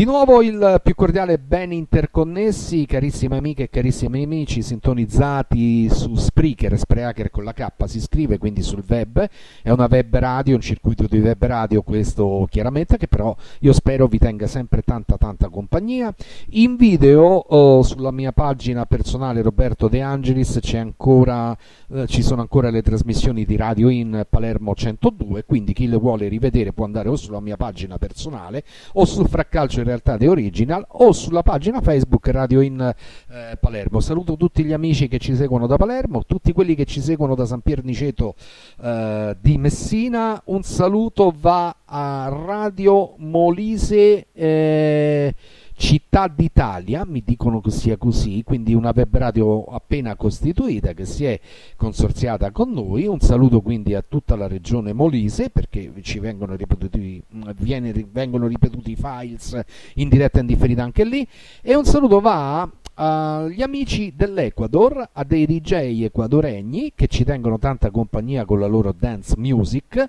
Di nuovo il più cordiale ben interconnessi, carissime amiche e carissimi amici, sintonizzati su Spreaker, Spreaker con la K si scrive, quindi sul web, è una web radio, un circuito di web radio questo chiaramente, che però io spero vi tenga sempre tanta tanta compagnia. In video oh, sulla mia pagina personale Roberto De Angelis ancora, eh, ci sono ancora le trasmissioni di Radio In Palermo 102, quindi chi le vuole rivedere può andare o sulla mia pagina personale o sul Fraccalcio realtà The Original o sulla pagina Facebook Radio in eh, Palermo. Saluto tutti gli amici che ci seguono da Palermo, tutti quelli che ci seguono da San Pier Niceto eh, di Messina. Un saluto va a Radio Molise. Eh, Città d'Italia, mi dicono che sia così, quindi una web radio appena costituita che si è consorziata con noi. Un saluto quindi a tutta la regione Molise perché ci vengono ripetuti, viene, vengono ripetuti i files in diretta e in differita anche lì. E un saluto va agli amici dell'Ecuador, a dei DJ equadoregni che ci tengono tanta compagnia con la loro dance music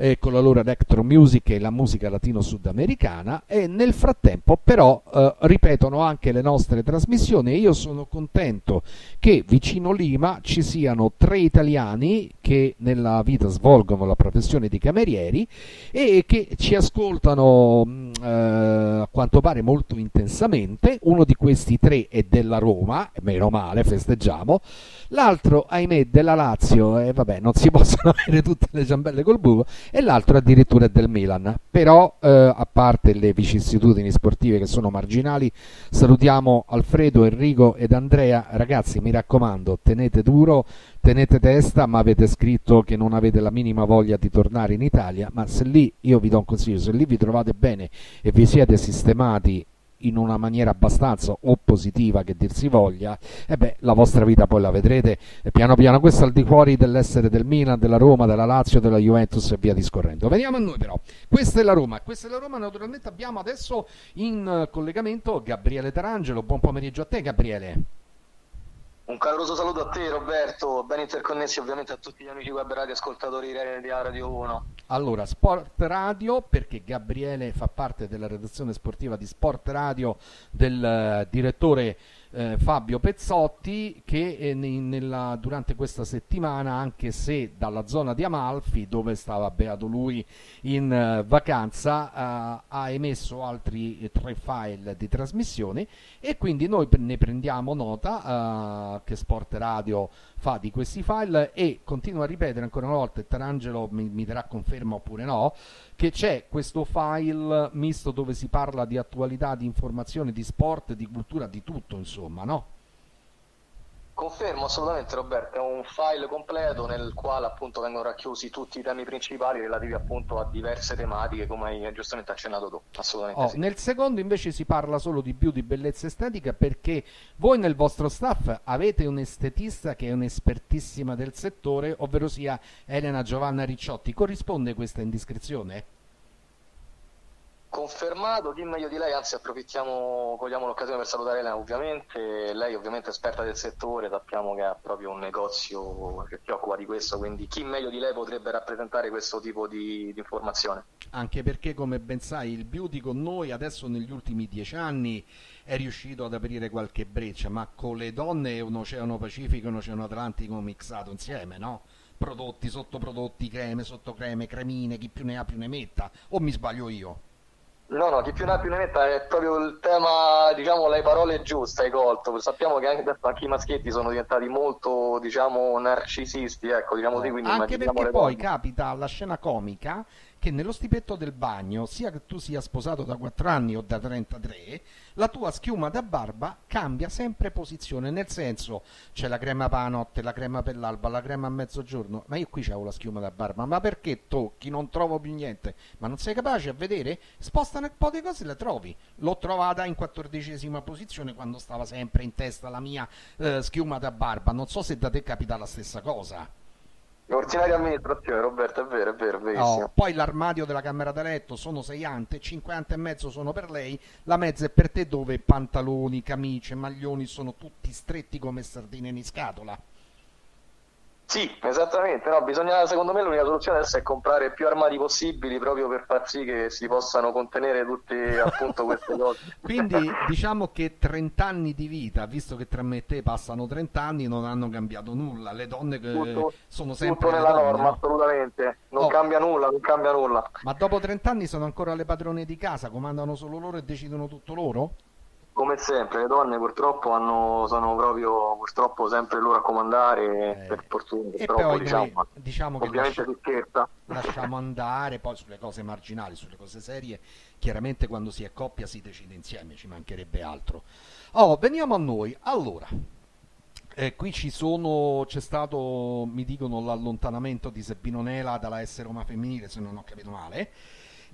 eh, con la loro electro music e la musica latino-sudamericana e nel frattempo però eh, ripetono anche le nostre trasmissioni e io sono contento che vicino Lima ci siano tre italiani che nella vita svolgono la professione di camerieri e che ci ascoltano mm, eh, a quanto pare molto intensamente. Uno di questi tre è della Roma, meno male, festeggiamo. L'altro, ahimè, della Lazio, e vabbè, non si possono avere tutte le ciambelle col buco e l'altro addirittura è del Milan. Però, eh, a parte le vicissitudini sportive che sono marginali, salutiamo Alfredo, Enrico ed Andrea. Ragazzi, mi raccomando, tenete duro, tenete testa, ma avete scritto che non avete la minima voglia di tornare in Italia, ma se lì, io vi do un consiglio, se lì vi trovate bene e vi siete sistemati in una maniera abbastanza oppositiva che dir si voglia, e beh, la vostra vita poi la vedrete piano piano. Questo al di fuori dell'essere del Milan, della Roma, della Lazio, della Juventus e via discorrendo. Veniamo a noi però. Questa è la Roma. Questa è la Roma. Naturalmente abbiamo adesso in collegamento Gabriele Tarangelo. Buon pomeriggio a te, Gabriele. Un caloroso saluto a te Roberto, ben interconnessi ovviamente a tutti gli amici web radio ascoltatori di Radio 1. Allora, Sport Radio, perché Gabriele fa parte della redazione sportiva di Sport Radio del uh, direttore eh, Fabio Pezzotti che eh, nella, durante questa settimana, anche se dalla zona di Amalfi, dove stava beato lui in uh, vacanza, uh, ha emesso altri eh, tre file di trasmissione e quindi noi ne prendiamo nota uh, che Sport Radio fa di questi file e continuo a ripetere ancora una volta, e Tarangelo mi, mi darà conferma oppure no, che c'è questo file misto dove si parla di attualità, di informazione, di sport, di cultura, di tutto insomma, no? Confermo assolutamente Roberto, è un file completo nel quale appunto vengono racchiusi tutti i temi principali relativi appunto a diverse tematiche come hai giustamente accennato tu, assolutamente oh, sì. Nel secondo invece si parla solo di più di bellezza estetica perché voi nel vostro staff avete un'estetista che è un'espertissima del settore, ovvero sia Elena Giovanna Ricciotti, corrisponde questa indiscrezione? Confermato, chi meglio di lei, anzi approfittiamo, cogliamo l'occasione per salutare Elena ovviamente, lei ovviamente è esperta del settore, sappiamo che ha proprio un negozio che si occupa di questo, quindi chi meglio di lei potrebbe rappresentare questo tipo di, di informazione? Anche perché come ben sai il beauty con noi adesso negli ultimi dieci anni è riuscito ad aprire qualche breccia, ma con le donne è un oceano Pacifico e un oceano Atlantico mixato insieme, no? Prodotti, sottoprodotti, creme, sottocreme, cremine, chi più ne ha più ne metta, o mi sbaglio io? No, no, chi più ne ha più ne metta è proprio il tema, diciamo, le parole giuste hai colto. Sappiamo che anche, anche i maschietti sono diventati molto, diciamo, narcisisti, ecco, diciamo così. Quindi anche perché poi capita la scena comica che nello stipetto del bagno, sia che tu sia sposato da 4 anni o da 33, la tua schiuma da barba cambia sempre posizione, nel senso c'è la crema per la notte, la crema per l'alba, la crema a mezzogiorno, ma io qui c'avevo la schiuma da barba, ma perché tocchi? Non trovo più niente, ma non sei capace a vedere? Sposta un po' di cose e le trovi. L'ho trovata in quattordicesima posizione quando stava sempre in testa la mia eh, schiuma da barba, non so se da te capita la stessa cosa. Ordinaria amministrazione, Roberto, è vero, è vero, è verissimo. Oh, poi l'armadio della camera da letto sono sei ante, cinque ante e mezzo sono per lei, la mezza è per te dove pantaloni, camicie, maglioni sono tutti stretti come sardine in scatola. Sì, esattamente, no, bisogna, secondo me l'unica soluzione adesso è comprare più armadi possibili proprio per far sì che si possano contenere tutte appunto queste cose. Quindi diciamo che 30 anni di vita, visto che tra me e te passano 30 anni, non hanno cambiato nulla, le donne che tutto, sono sempre... Tutto nella donne, norma, no? assolutamente, non oh. cambia nulla, non cambia nulla. Ma dopo 30 anni sono ancora le padrone di casa, comandano solo loro e decidono tutto loro? Come sempre le donne purtroppo hanno, sono proprio purtroppo sempre loro a comandare eh, per fortuna purtroppo diciamo, diciamo che ovviamente lascia, si scherza lasciamo andare poi sulle cose marginali sulle cose serie chiaramente quando si è coppia si decide insieme ci mancherebbe altro. Oh veniamo a noi. Allora eh, qui ci sono, c'è stato, mi dicono, l'allontanamento di Sebbino Nela dalla S Roma femminile, se non ho capito male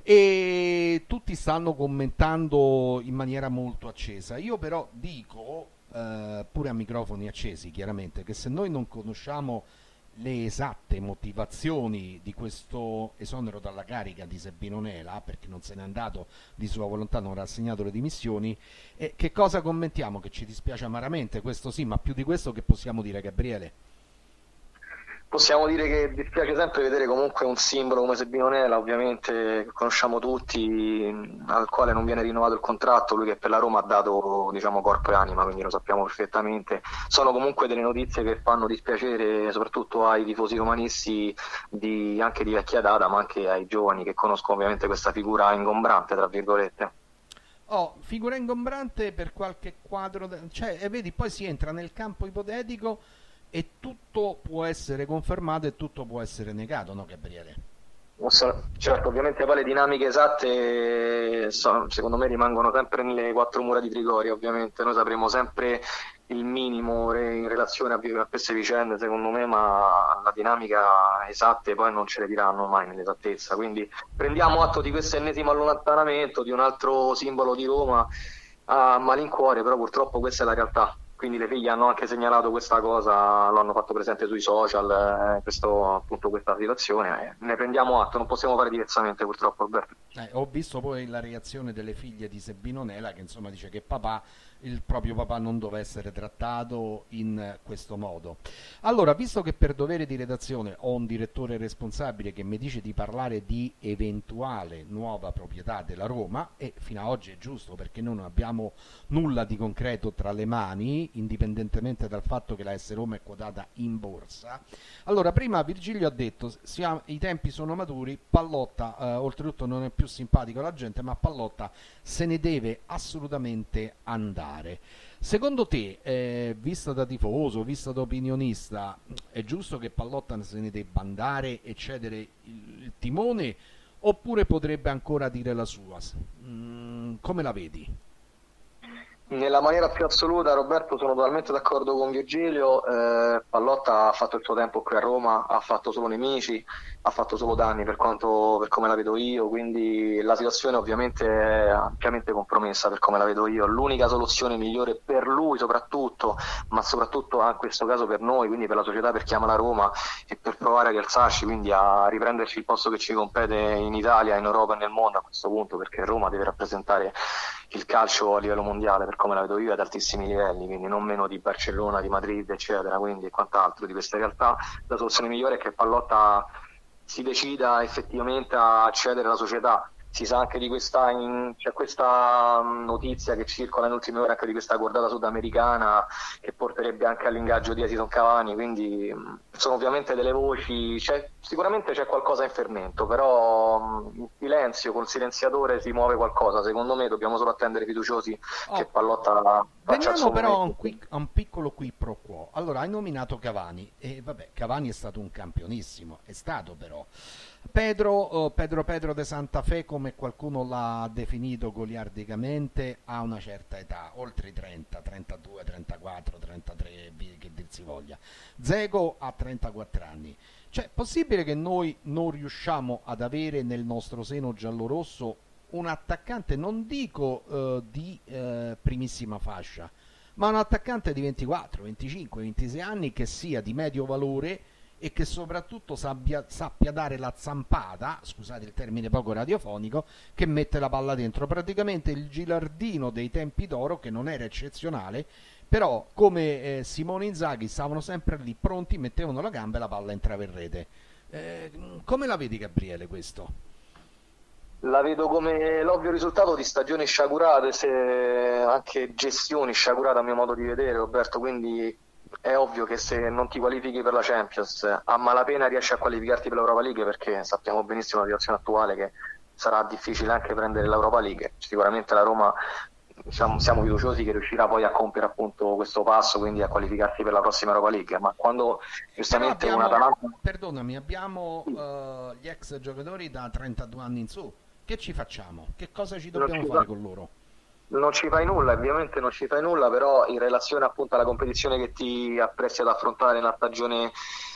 e tutti stanno commentando in maniera molto accesa. Io però dico, eh, pure a microfoni accesi chiaramente, che se noi non conosciamo le esatte motivazioni di questo esonero dalla carica di Sebbino Nela, perché non se n'è andato di sua volontà, non ha rassegnato le dimissioni, eh, che cosa commentiamo? Che ci dispiace amaramente, questo sì, ma più di questo che possiamo dire Gabriele? Possiamo dire che dispiace sempre vedere comunque un simbolo come Sebino Nela, ovviamente conosciamo tutti, al quale non viene rinnovato il contratto, lui che per la Roma ha dato diciamo, corpo e anima, quindi lo sappiamo perfettamente. Sono comunque delle notizie che fanno dispiacere soprattutto ai tifosi romanisti di, anche di vecchia data, ma anche ai giovani che conoscono ovviamente questa figura ingombrante, tra virgolette. Oh, figura ingombrante per qualche quadro, cioè, e vedi, poi si entra nel campo ipotetico e tutto può essere confermato e tutto può essere negato, no Gabriele? Certo, ovviamente poi le dinamiche esatte secondo me rimangono sempre nelle quattro mura di Trigoria, ovviamente. Noi sapremo sempre il minimo in relazione a queste vicende secondo me, ma la dinamica esatte poi non ce le diranno mai nell'esattezza, quindi prendiamo atto di questo ennesimo allontanamento di un altro simbolo di Roma a malincuore, però purtroppo questa è la realtà quindi le figlie hanno anche segnalato questa cosa, lo hanno fatto presente sui social, eh, questo, appunto questa situazione, eh, ne prendiamo atto, non possiamo fare diversamente purtroppo Alberto. Eh, ho visto poi la reazione delle figlie di Sebino Nela che insomma dice che papà il proprio papà non doveva essere trattato in questo modo. Allora, visto che per dovere di redazione ho un direttore responsabile che mi dice di parlare di eventuale nuova proprietà della Roma, e fino ad oggi è giusto perché noi non abbiamo nulla di concreto tra le mani, indipendentemente dal fatto che la S Roma è quotata in borsa, allora prima Virgilio ha detto siamo, i tempi sono maturi, Pallotta eh, oltretutto non è più simpatico alla gente, ma Pallotta se ne deve assolutamente andare fare. Secondo te, eh, vista da tifoso, vista da opinionista, è giusto che Pallotta se ne debba andare e cedere il, il timone oppure potrebbe ancora dire la sua? Mm, come la vedi? Nella maniera più assoluta, Roberto, sono totalmente d'accordo con Virgilio. Eh, Pallotta ha fatto il suo tempo qui a Roma, ha fatto solo nemici, ha fatto solo danni per, quanto, per come la vedo io. Quindi la situazione ovviamente è ampiamente compromessa per come la vedo io. L'unica soluzione migliore per lui, soprattutto, ma soprattutto in questo caso per noi, quindi per la società, per chi ama la Roma e per provare a rialzarci, quindi a riprenderci il posto che ci compete in Italia, in Europa e nel mondo a questo punto, perché Roma deve rappresentare il calcio a livello mondiale, per come la vedo io, ad altissimi livelli, quindi non meno di Barcellona, di Madrid, eccetera, quindi quant'altro di queste realtà. La soluzione migliore è che Pallotta si decida effettivamente a cedere alla società si sa anche di questa, in, c'è questa mm, notizia che circola in ultime ore anche di questa guardata sudamericana che porterebbe anche all'ingaggio di Edison Cavani, quindi mm, sono ovviamente delle voci, c'è, sicuramente c'è qualcosa in fermento, però mm, in silenzio, col silenziatore si muove qualcosa, secondo me dobbiamo solo attendere fiduciosi oh. che Pallotta Veniamo però a un, quick, a un, piccolo qui pro quo. Allora, hai nominato Cavani e vabbè, Cavani è stato un campionissimo, è stato però. Pedro, oh, Pedro Pedro de Santa Fe, come qualcuno l'ha definito goliardicamente, ha una certa età, oltre i 30, 32, 34, 33, che dir si voglia. Zego ha 34 anni. Cioè, è possibile che noi non riusciamo ad avere nel nostro seno giallorosso un attaccante, non dico uh, di uh, primissima fascia, ma un attaccante di 24, 25, 26 anni che sia di medio valore e che soprattutto sappia, sappia, dare la zampata, scusate il termine poco radiofonico, che mette la palla dentro. Praticamente il gilardino dei tempi d'oro, che non era eccezionale, però come eh, Simone Inzaghi stavano sempre lì pronti, mettevano la gamba e la palla entrava in rete. Eh, come la vedi Gabriele questo? La vedo come l'ovvio risultato di stagioni sciagurate, anche gestioni sciagurate a mio modo di vedere Roberto, quindi è ovvio che se non ti qualifichi per la Champions a malapena riesci a qualificarti per l'Europa League perché sappiamo benissimo la situazione attuale che sarà difficile anche prendere l'Europa League. Sicuramente la Roma siamo, siamo, fiduciosi che riuscirà poi a compiere appunto questo passo, quindi a qualificarsi per la prossima Europa League. Ma quando giustamente abbiamo, una Atalanta. Perdonami, abbiamo uh, gli ex giocatori da 32 anni in su. Che ci facciamo? Che cosa ci dobbiamo fare fa... con loro? Non ci fai nulla, ovviamente non ci fai nulla, però in relazione appunto alla competizione che ti appresti ad affrontare nella stagione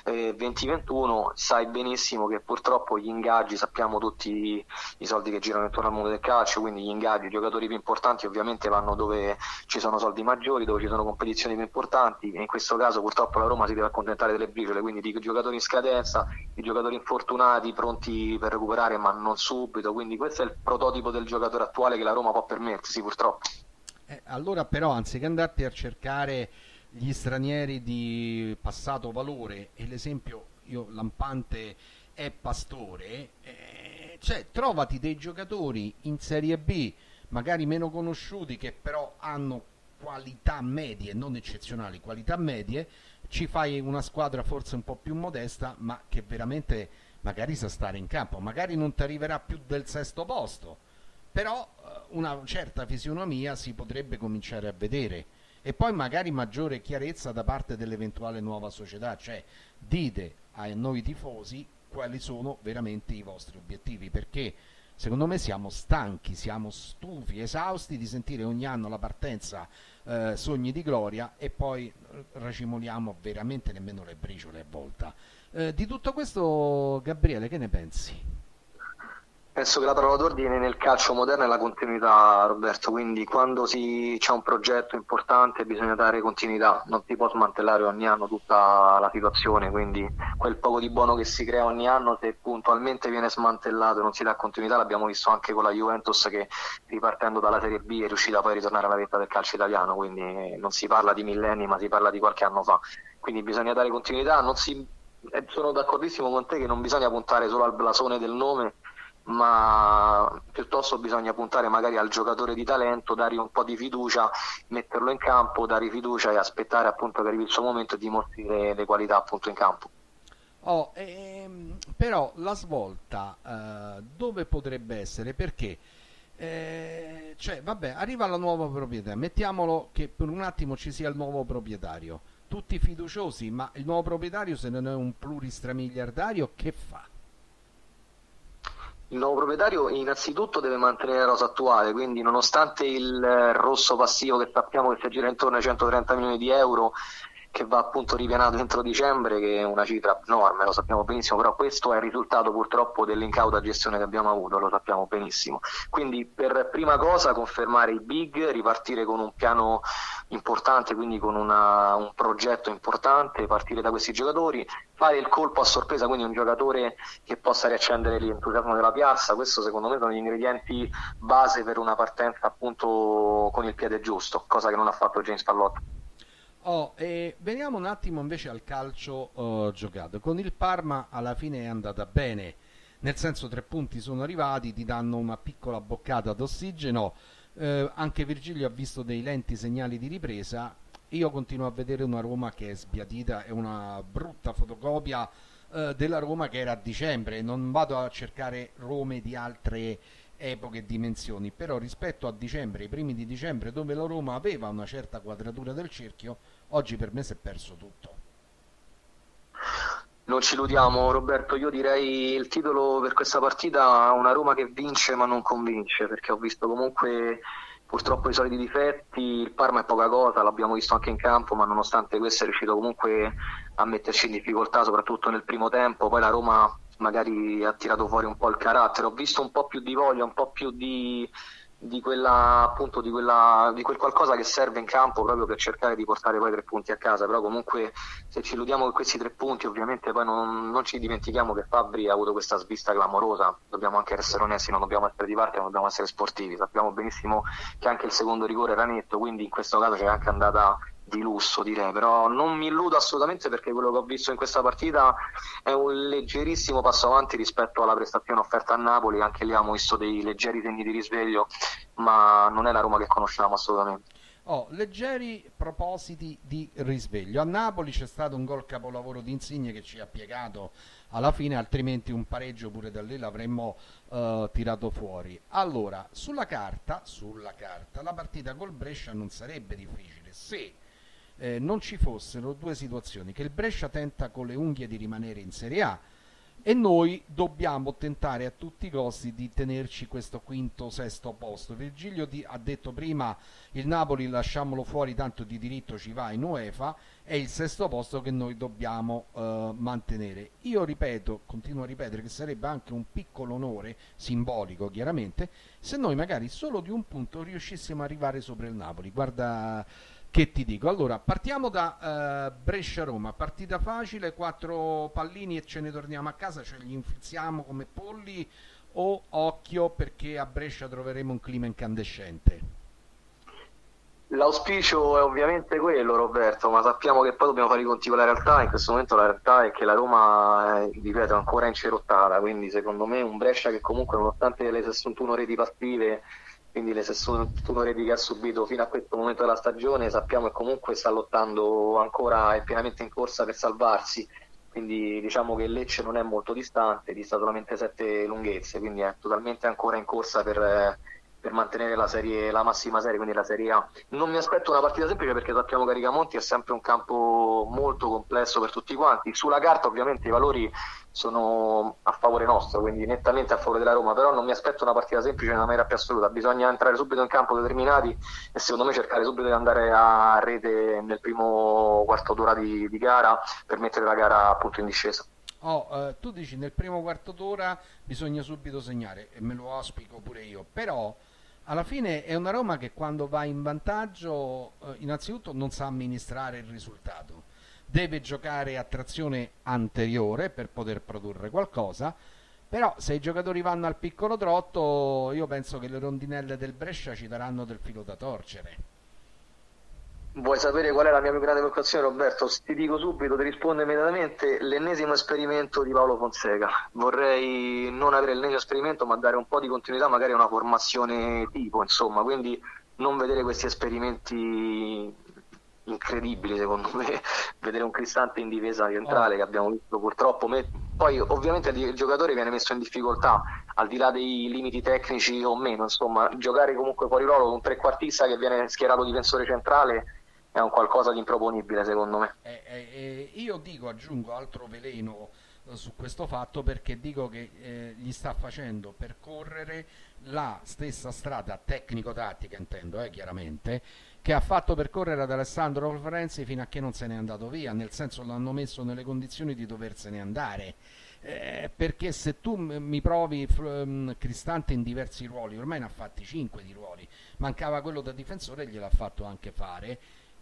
eh, 2021 sai benissimo che purtroppo gli ingaggi, sappiamo tutti i soldi che girano intorno al mondo del calcio, quindi gli ingaggi, i giocatori più importanti ovviamente vanno dove ci sono soldi maggiori, dove ci sono competizioni più importanti e in questo caso purtroppo la Roma si deve accontentare delle briciole, quindi di giocatori in scadenza, di giocatori infortunati pronti per recuperare ma non subito, quindi questo è il prototipo del giocatore attuale che la Roma può permettersi purtroppo. Eh, allora però anziché andarti a cercare gli stranieri di passato valore e l'esempio io lampante è Pastore, eh, cioè trovati dei giocatori in Serie B magari meno conosciuti che però hanno qualità medie, non eccezionali, qualità medie, ci fai una squadra forse un po' più modesta, ma che veramente magari sa stare in campo, magari non ti arriverà più del sesto posto, però eh, una certa fisionomia si potrebbe cominciare a vedere e poi magari maggiore chiarezza da parte dell'eventuale nuova società, cioè dite a noi tifosi quali sono veramente i vostri obiettivi, perché secondo me siamo stanchi, siamo stufi, esausti di sentire ogni anno la partenza eh, sogni di gloria e poi racimoliamo veramente nemmeno le briciole a volta. Eh, di tutto questo, Gabriele, che ne pensi? Penso che la parola d'ordine nel calcio moderno è la continuità, Roberto, quindi quando si, c'è un progetto importante bisogna dare continuità, non si può smantellare ogni anno tutta la situazione, quindi quel poco di buono che si crea ogni anno se puntualmente viene smantellato e non si dà continuità, l'abbiamo visto anche con la Juventus che ripartendo dalla Serie B è riuscita poi a ritornare alla vetta del calcio italiano, quindi non si parla di millenni ma si parla di qualche anno fa, quindi bisogna dare continuità, si, eh, sono d'accordissimo con te che non bisogna puntare solo al blasone del nome ma piuttosto bisogna puntare magari al giocatore di talento, dargli un po' di fiducia, metterlo in campo, dare fiducia e aspettare appunto che arrivi il suo momento e dimostri le, le qualità appunto in campo. Oh, ehm, però la svolta eh, dove potrebbe essere? Perché eh, cioè, vabbè, arriva la nuova proprietà, mettiamolo che per un attimo ci sia il nuovo proprietario, tutti fiduciosi, ma il nuovo proprietario se non è un pluristramigliardario che fa? Il nuovo proprietario innanzitutto deve mantenere la rosa attuale, quindi nonostante il eh, rosso passivo che sappiamo che si aggira intorno ai 130 milioni di euro che va appunto ripianato entro dicembre, che è una cifra enorme, lo sappiamo benissimo, però questo è il risultato purtroppo dell'incauta gestione che abbiamo avuto, lo sappiamo benissimo. Quindi per prima cosa confermare i big, ripartire con un piano importante, quindi con una, un progetto importante, partire da questi giocatori, fare il colpo a sorpresa, quindi un giocatore che possa riaccendere l'entusiasmo della piazza, questo secondo me sono gli ingredienti base per una partenza appunto con il piede giusto, cosa che non ha fatto James Pallotta. Oh, veniamo un attimo invece al calcio uh, giocato. Con il Parma alla fine è andata bene, nel senso tre punti sono arrivati, ti danno una piccola boccata d'ossigeno. Eh, anche Virgilio ha visto dei lenti segnali di ripresa. Io continuo a vedere una Roma che è sbiadita, è una brutta fotocopia eh, della Roma che era a dicembre. Non vado a cercare Rome di altre epoche e dimensioni, però rispetto a dicembre, i primi di dicembre, dove la Roma aveva una certa quadratura del cerchio, oggi per me si è perso tutto. Non ci illudiamo Roberto, io direi il titolo per questa partita una Roma che vince ma non convince, perché ho visto comunque purtroppo i soliti difetti, il Parma è poca cosa, l'abbiamo visto anche in campo, ma nonostante questo è riuscito comunque a metterci in difficoltà, soprattutto nel primo tempo, poi la Roma magari ha tirato fuori un po' il carattere, ho visto un po' più di voglia, un po' più di, di quella appunto di, quella, di quel qualcosa che serve in campo proprio per cercare di portare poi tre punti a casa. Però comunque se ci illudiamo con questi tre punti ovviamente poi non, non ci dimentichiamo che Fabri ha avuto questa svista clamorosa. Dobbiamo anche essere onesti non dobbiamo essere di parte non dobbiamo essere sportivi. Sappiamo benissimo che anche il secondo rigore era netto quindi in questo caso c'è anche andata di lusso direi, però non mi illudo assolutamente perché quello che ho visto in questa partita è un leggerissimo passo avanti rispetto alla prestazione offerta a Napoli, anche lì abbiamo visto dei leggeri segni di risveglio, ma non è la Roma che conosciamo assolutamente. Oh, leggeri propositi di risveglio. A Napoli c'è stato un gol capolavoro di Insigne che ci ha piegato alla fine, altrimenti un pareggio pure da lì l'avremmo uh, tirato fuori. Allora, sulla carta, sulla carta, la partita col Brescia non sarebbe difficile se eh, non ci fossero due situazioni, che il Brescia tenta con le unghie di rimanere in Serie A e noi dobbiamo tentare a tutti i costi di tenerci questo quinto sesto posto. Virgilio di, ha detto prima il Napoli lasciamolo fuori tanto di diritto ci va in UEFA è il sesto posto che noi dobbiamo uh, mantenere. Io ripeto continuo a ripetere che sarebbe anche un piccolo onore simbolico chiaramente se noi magari solo di un punto riuscissimo ad arrivare sopra il Napoli. Guarda che ti dico? Allora, partiamo da uh, Brescia-Roma, partita facile, quattro pallini e ce ne torniamo a casa, cioè li infilziamo come polli o occhio perché a Brescia troveremo un clima incandescente? L'auspicio è ovviamente quello, Roberto, ma sappiamo che poi dobbiamo fare i conti con la realtà. In questo momento la realtà è che la Roma è, ripeto, ancora incerottata. Quindi, secondo me, un Brescia che comunque, nonostante le 61 reti passive, quindi le 61 reti che ha subito fino a questo momento della stagione sappiamo che comunque sta lottando ancora, è pienamente in corsa per salvarsi, quindi diciamo che Lecce non è molto distante, dista solamente 7 lunghezze, quindi è totalmente ancora in corsa per, per mantenere la, serie, la, massima serie, quindi la Serie A. Non mi aspetto una partita semplice perché sappiamo che Rigamonti è sempre un campo molto complesso per tutti quanti, sulla carta ovviamente i valori sono a favore nostro, quindi nettamente a favore della Roma, però non mi aspetto una partita semplice nella maniera più assoluta, bisogna entrare subito in campo determinati e secondo me cercare subito di andare a rete nel primo quarto d'ora di, di gara per mettere la gara appunto in discesa. Oh, eh, tu dici nel primo quarto d'ora bisogna subito segnare e me lo auspico pure io, però alla fine è una Roma che quando va in vantaggio eh, innanzitutto non sa amministrare il risultato. Deve giocare a trazione anteriore per poter produrre qualcosa però se i giocatori vanno al piccolo trotto io penso che le rondinelle del Brescia ci daranno del filo da torcere Vuoi sapere qual è la mia più grande preoccupazione, Roberto? Ti dico subito, ti rispondo immediatamente: l'ennesimo esperimento di Paolo Fonseca. Vorrei non avere l'ennesimo esperimento, ma dare un po' di continuità, magari a una formazione tipo, insomma. Quindi non vedere questi esperimenti incredibili secondo me vedere un Cristante in difesa centrale che abbiamo visto purtroppo poi ovviamente il giocatore viene messo in difficoltà al di là dei limiti tecnici o meno insomma giocare comunque fuori ruolo con un trequartista che viene schierato difensore centrale è un qualcosa di improponibile secondo me eh, eh, eh io dico aggiungo altro veleno eh, su questo fatto perché dico che eh, gli sta facendo percorrere la stessa strada tecnico-tattica intendo eh, chiaramente che ha fatto percorrere ad Alessandro Florenzi fino a che non se n'è andato via, nel senso l'hanno messo nelle condizioni di doversene andare. Eh, perché se tu mi provi um, Cristante in diversi ruoli, ormai ne ha fatti 5 di ruoli, mancava quello da difensore e gliel'ha fatto anche fare.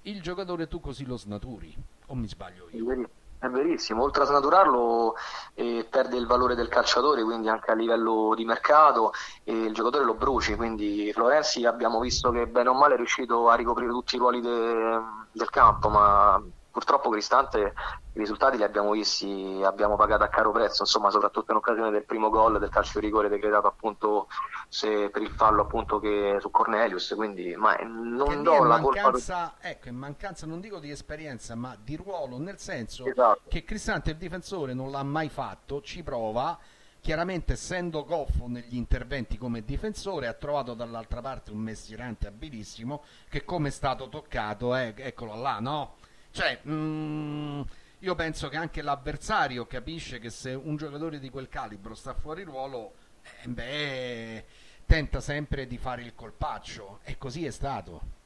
Il giocatore tu così lo snaturi, o mi sbaglio io? È verissimo, oltre a snaturarlo eh, perde il valore del calciatore, quindi anche a livello di mercato e il giocatore lo bruci, quindi Florenzi abbiamo visto che bene o male è riuscito a ricoprire tutti i ruoli de, del campo, ma purtroppo Cristante i risultati li abbiamo visti, abbiamo pagato a caro prezzo, insomma, soprattutto in occasione del primo gol del calcio di rigore decretato appunto se, per il fallo appunto che, su Cornelius, quindi ma non che do la mancanza, colpa ecco, in mancanza non dico di esperienza, ma di ruolo, nel senso esatto. che Cristante il difensore non l'ha mai fatto, ci prova chiaramente essendo goffo negli interventi come difensore ha trovato dall'altra parte un mestierante abilissimo che come è stato toccato eh, eccolo là no cioè, mm, io penso che anche l'avversario capisce che se un giocatore di quel calibro sta fuori ruolo, eh, beh, tenta sempre di fare il colpaccio e così è stato.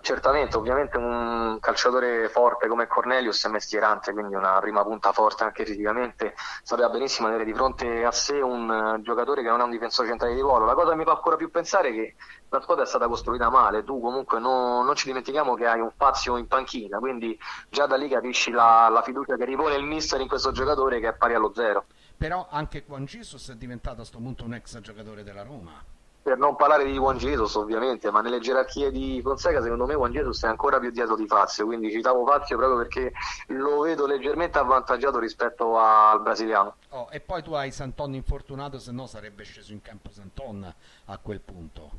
Certamente, ovviamente un calciatore forte come Cornelius è mestierante, quindi una prima punta forte anche fisicamente, sapeva benissimo avere di fronte a sé un giocatore che non è un difensore centrale di ruolo. La cosa che mi fa ancora più pensare è che la squadra è stata costruita male, tu comunque non, non ci dimentichiamo che hai un Fazio in panchina, quindi già da lì capisci la, la fiducia che ripone il mister in questo giocatore che è pari allo zero. Però anche Juan Jesus è diventato a questo punto un ex giocatore della Roma per non parlare di Juan Jesus ovviamente, ma nelle gerarchie di Fonseca secondo me Juan Jesus è ancora più dietro di Fazio, quindi citavo Fazio proprio perché lo vedo leggermente avvantaggiato rispetto al brasiliano. Oh, e poi tu hai Santon infortunato, se no sarebbe sceso in campo Santon a quel punto.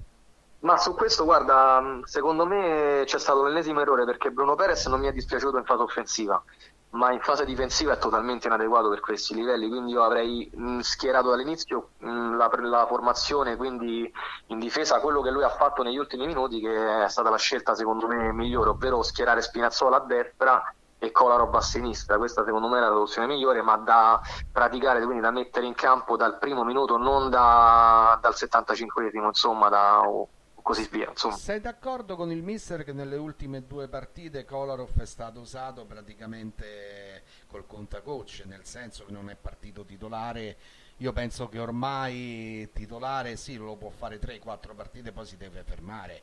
Ma su questo, guarda, secondo me c'è stato l'ennesimo errore perché Bruno Perez non mi è dispiaciuto in fase offensiva ma in fase difensiva è totalmente inadeguato per questi livelli, quindi io avrei mh, schierato dall'inizio mh, la, la, formazione, quindi in difesa quello che lui ha fatto negli ultimi minuti, che è stata la scelta secondo me migliore, ovvero schierare Spinazzola a destra e Kolarov a sinistra, questa secondo me è la soluzione migliore, ma da praticare, quindi da mettere in campo dal primo minuto, non da, dal 75esimo, insomma, da, così via. Insomma. Sei d'accordo con il mister che nelle ultime due partite Kolarov è stato usato praticamente col contacoach, nel senso che non è partito titolare? Io penso che ormai titolare sì, lo può fare 3-4 partite, poi si deve fermare.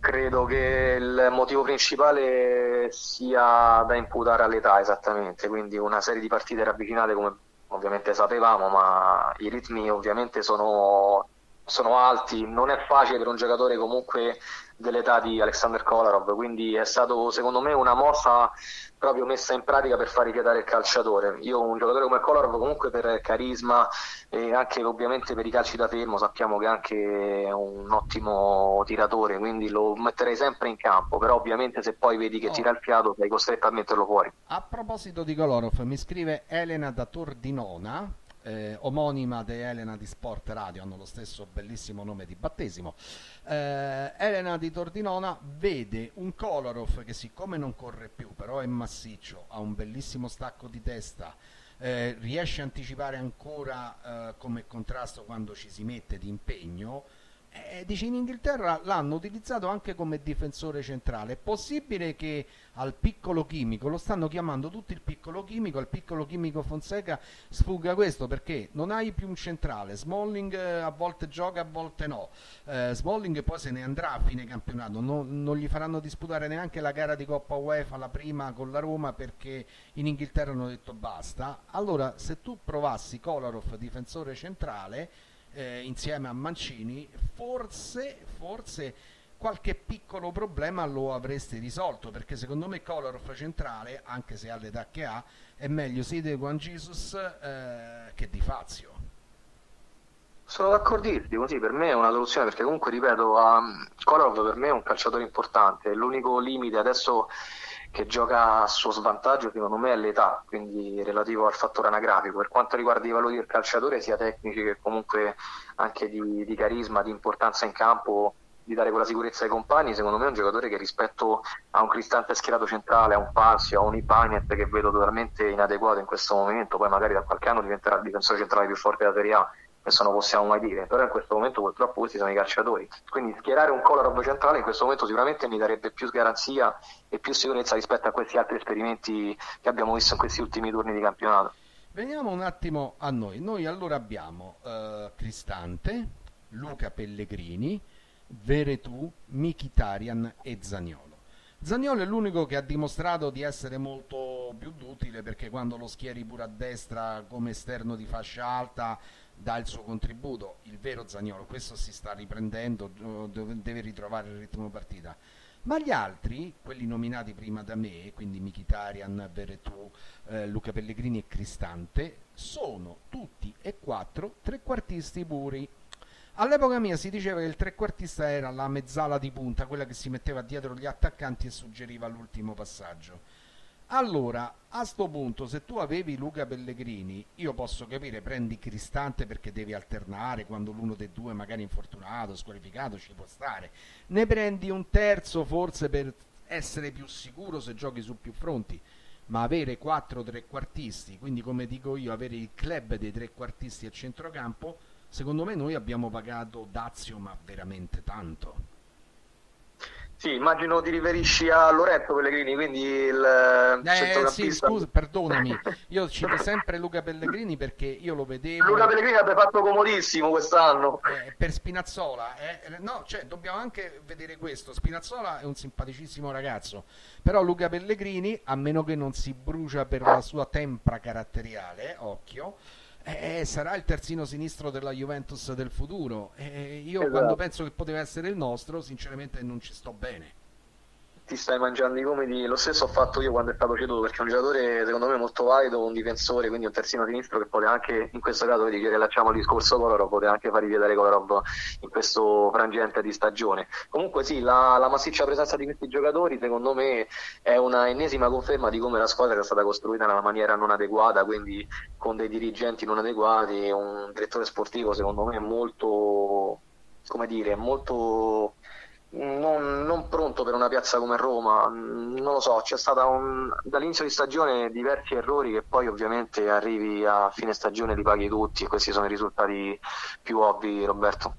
Credo che il motivo principale sia da imputare all'età esattamente, quindi una serie di partite ravvicinate come ovviamente sapevamo, ma i ritmi ovviamente sono sono alti, non è facile per un giocatore comunque dell'età di Alexander Kolarov, quindi è stato secondo me una mossa proprio messa in pratica per far ripiedare il calciatore. Io un giocatore come Kolarov comunque per carisma e anche ovviamente per i calci da fermo sappiamo che è anche un ottimo tiratore, quindi lo metterei sempre in campo, però ovviamente se poi vedi che oh. tira il fiato sei costretto a metterlo fuori. A proposito di Kolarov, mi scrive Elena da Tordinona eh, omonima di Elena di Sport Radio, hanno lo stesso bellissimo nome di battesimo. Eh, Elena di Tordinona vede un Kolarov che siccome non corre più, però è massiccio, ha un bellissimo stacco di testa, eh, riesce a anticipare ancora eh, come contrasto quando ci si mette di impegno eh, dice in Inghilterra l'hanno utilizzato anche come difensore centrale. È possibile che al piccolo chimico, lo stanno chiamando tutti il piccolo chimico, al piccolo chimico Fonseca sfugga questo perché non hai più un centrale. Smalling eh, a volte gioca, a volte no. Eh, Smalling poi se ne andrà a fine campionato, no, non gli faranno disputare neanche la gara di Coppa UEFA, la prima con la Roma perché in Inghilterra hanno detto basta. Allora se tu provassi Kolarov difensore centrale eh, insieme a Mancini, forse, forse qualche piccolo problema lo avreste risolto perché secondo me Kolarov centrale, anche se ha l'età che ha, è meglio sia di Juan Jesus eh, che di Fazio. Sono d'accordissimo, sì, per me è una soluzione perché comunque ripeto, um, Kolarov per me è un calciatore importante, l'unico limite adesso che gioca a suo svantaggio secondo me è l'età, quindi relativo al fattore anagrafico. Per quanto riguarda i valori del calciatore, sia tecnici che comunque anche di, di carisma, di importanza in campo, di dare quella sicurezza ai compagni, secondo me è un giocatore che rispetto a un Cristante schierato centrale, a un Pazio, a un Ipanet che vedo totalmente inadeguato in questo momento, poi magari da qualche anno diventerà il difensore centrale più forte della Serie A questo non possiamo mai dire, però in questo momento purtroppo questi sono i calciatori, quindi schierare un Kolarov centrale in questo momento sicuramente mi darebbe più garanzia e più sicurezza rispetto a questi altri esperimenti che abbiamo visto in questi ultimi turni di campionato. Veniamo un attimo a noi, noi allora abbiamo uh, Cristante, Luca Pellegrini, Veretù, Michitarian e Zagnolo. Zagnolo è l'unico che ha dimostrato di essere molto più utile perché quando lo schieri pure a destra come esterno di fascia alta dà il suo contributo, il vero Zagnolo, questo si sta riprendendo, deve ritrovare il ritmo partita. Ma gli altri, quelli nominati prima da me, quindi Michitarian, Veretù, eh, Luca Pellegrini e Cristante, sono tutti e quattro trequartisti puri. All'epoca mia si diceva che il trequartista era la mezzala di punta, quella che si metteva dietro gli attaccanti e suggeriva l'ultimo passaggio. Allora, a sto punto, se tu avevi Luca Pellegrini, io posso capire, prendi Cristante perché devi alternare quando l'uno dei due magari infortunato, squalificato, ci può stare. Ne prendi un terzo forse per essere più sicuro se giochi su più fronti. Ma avere quattro trequartisti, quindi come dico io, avere il club dei trequartisti a centrocampo, secondo me noi abbiamo pagato Dazio ma veramente tanto. Sì, immagino ti riferisci a Lorenzo Pellegrini, quindi il eh, centrocampista. Sì, scusa, perdonami, io cito sempre Luca Pellegrini perché io lo vedevo... Luca Pellegrini avrebbe fatto comodissimo quest'anno. Eh, per Spinazzola, eh? no, cioè, dobbiamo anche vedere questo, Spinazzola è un simpaticissimo ragazzo, però Luca Pellegrini, a meno che non si brucia per la sua tempra caratteriale, occhio, eh, sarà il terzino sinistro della Juventus del futuro. Eh, io esatto. quando penso che poteva essere il nostro, sinceramente non ci sto bene ti stai mangiando i gomiti. Lo stesso ho fatto io quando è stato ceduto, perché è un giocatore secondo me molto valido, un difensore, quindi un terzino sinistro che poteva anche, in questo caso, vedi che rilacciamo il discorso Kolarov, poteva anche far ripiedare Kolarov in questo frangente di stagione. Comunque sì, la, la, massiccia presenza di questi giocatori secondo me è una ennesima conferma di come la squadra è stata costruita nella maniera non adeguata, quindi con dei dirigenti non adeguati, un direttore sportivo secondo me molto, come dire, molto non, non, pronto per una piazza come Roma, non lo so, c'è stato dall'inizio di stagione diversi errori che poi ovviamente arrivi a fine stagione li paghi tutti e questi sono i risultati più ovvi Roberto.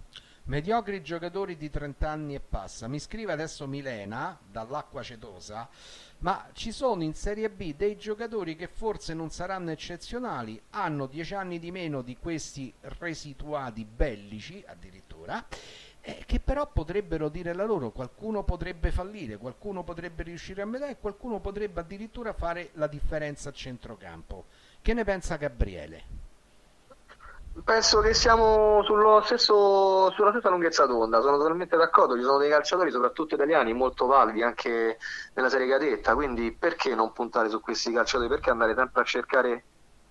Mediocri giocatori di 30 anni e passa. Mi scrive adesso Milena dall'Acqua Cetosa, ma ci sono in Serie B dei giocatori che forse non saranno eccezionali, hanno 10 anni di meno di questi residuati bellici addirittura eh, che però potrebbero dire la loro, qualcuno potrebbe fallire, qualcuno potrebbe riuscire a metà e qualcuno potrebbe addirittura fare la differenza a centrocampo. Che ne pensa Gabriele? Penso che siamo stesso, sulla stessa lunghezza d'onda, sono totalmente d'accordo, ci sono dei calciatori, soprattutto italiani, molto validi anche nella serie cadetta, quindi perché non puntare su questi calciatori? Perché andare sempre a cercare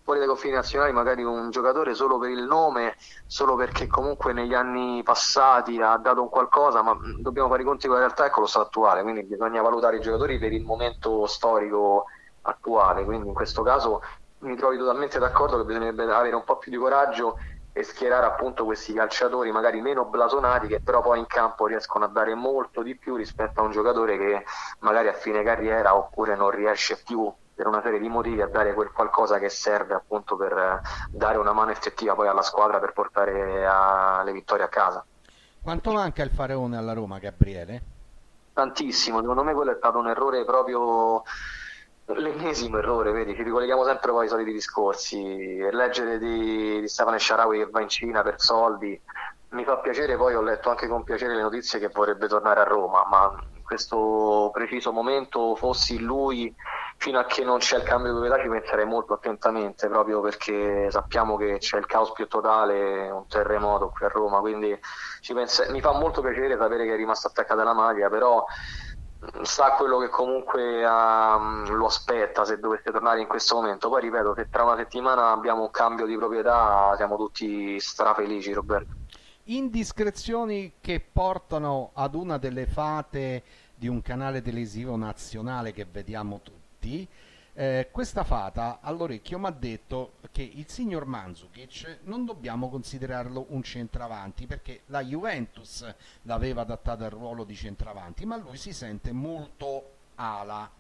fuori dai confini nazionali magari un giocatore solo per il nome, solo perché comunque negli anni passati ha dato un qualcosa, ma dobbiamo fare i conti con la realtà e con lo stato attuale, quindi bisogna valutare i giocatori per il momento storico attuale, quindi in questo caso mi trovi totalmente d'accordo che bisognerebbe avere un po' più di coraggio e schierare appunto questi calciatori magari meno blasonati che però poi in campo riescono a dare molto di più rispetto a un giocatore che magari a fine carriera oppure non riesce più per una serie di motivi a dare quel qualcosa che serve appunto per eh, dare una mano effettiva poi alla squadra per portare a, le vittorie a casa. Quanto manca il faraone alla Roma, Gabriele? Tantissimo, secondo me quello è stato un errore proprio l'ennesimo errore, vedi, ci ricolleghiamo sempre poi ai soliti discorsi. Leggere di, di Stefano Sciarawi che va in Cina per soldi mi fa piacere, poi ho letto anche con piacere le notizie che vorrebbe tornare a Roma, ma in questo preciso momento fossi lui fino a che non c'è il cambio di proprietà ci penserei molto attentamente proprio perché sappiamo che c'è il caos più totale, un terremoto qui a Roma, quindi pense... mi fa molto piacere sapere che è rimasto attaccata alla maglia, però mm, sa quello che comunque um, lo aspetta se dovesse tornare in questo momento. Poi ripeto, se tra una settimana abbiamo un cambio di proprietà siamo tutti strafelici, Roberto. Indiscrezioni che portano ad una delle fate di un canale televisivo nazionale che vediamo tutti Infatti, eh, questa fata all'orecchio mi ha detto che il signor Mandzukic non dobbiamo considerarlo un centravanti perché la Juventus l'aveva adattato al ruolo di centravanti, ma lui si sente molto ala.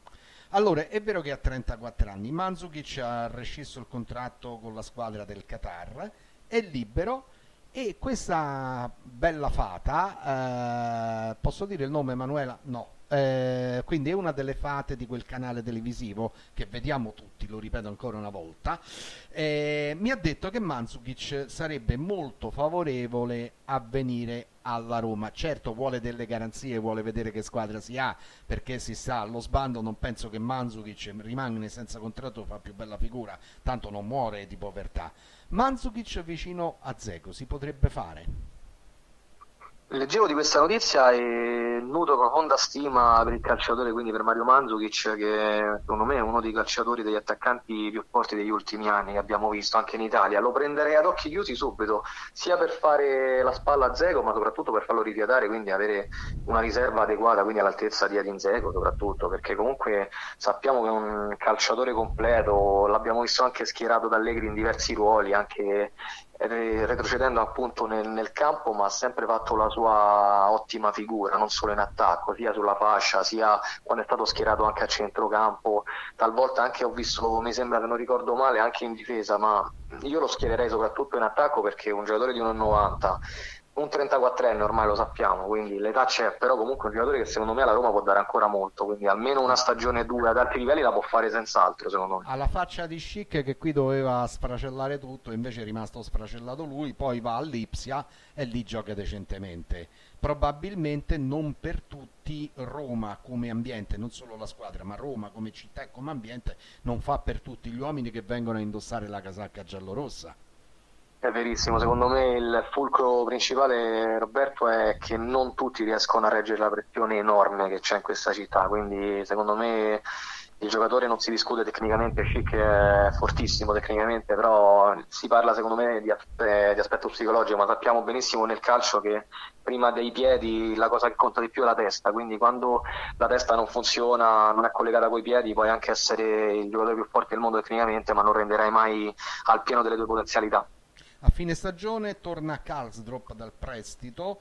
Allora, è vero che ha 34 anni, Mandzukic ha rescisso il contratto con la squadra del Qatar, è libero e questa bella fata, eh, posso dire il nome Emanuela? No, eh, quindi è una delle fate di quel canale televisivo che vediamo tutti, lo ripeto ancora una volta, eh, mi ha detto che Mandzukic sarebbe molto favorevole a venire alla Roma. Certo vuole delle garanzie, vuole vedere che squadra si ha, perché si sa allo sbando, non penso che Mandzukic rimanga senza contratto, fa più bella figura, tanto non muore di povertà. Mandzukic vicino a Zeco si potrebbe fare? Leggevo di questa notizia e nudo profonda stima per il calciatore, quindi per Mario Mandzukic, che secondo me è uno dei calciatori degli attaccanti più forti degli ultimi anni che abbiamo visto anche in Italia. Lo prenderei ad occhi chiusi subito, sia per fare la spalla a Zeco, ma soprattutto per farlo rifiatare, quindi avere una riserva adeguata, quindi all'altezza di Adin Zeco, soprattutto, perché comunque sappiamo che è un calciatore completo, l'abbiamo visto anche schierato da Allegri in diversi ruoli, anche retrocedendo appunto nel, nel, campo ma ha sempre fatto la sua ottima figura non solo in attacco sia sulla fascia sia quando è stato schierato anche a centrocampo. Talvolta anche ho visto mi sembra che non ricordo male anche in difesa ma io lo schiererei soprattutto in attacco perché un giocatore di 1,90 un 34enne ormai lo sappiamo, quindi l'età c'è, però comunque un giocatore che secondo me alla Roma può dare ancora molto, quindi almeno una stagione due ad alti livelli la può fare senz'altro secondo me. Alla faccia di Schick che qui doveva sfracellare tutto, invece è rimasto sfracellato lui, poi va all'Ipsia e lì gioca decentemente. Probabilmente non per tutti Roma come ambiente, non solo la squadra, ma Roma come città e come ambiente non fa per tutti gli uomini che vengono a indossare la casacca giallorossa. È verissimo, secondo me il fulcro principale, Roberto, è che non tutti riescono a reggere la pressione enorme che c'è in questa città, quindi secondo me il giocatore non si discute tecnicamente, Schick è fortissimo tecnicamente, però si parla secondo me di, di, aspetto psicologico, ma sappiamo benissimo nel calcio che prima dei piedi la cosa che conta di più è la testa, quindi quando la testa non funziona, non è collegata coi piedi, puoi anche essere il giocatore più forte del mondo tecnicamente, ma non renderai mai al pieno delle tue potenzialità. A fine stagione torna Karlsdrop dal prestito.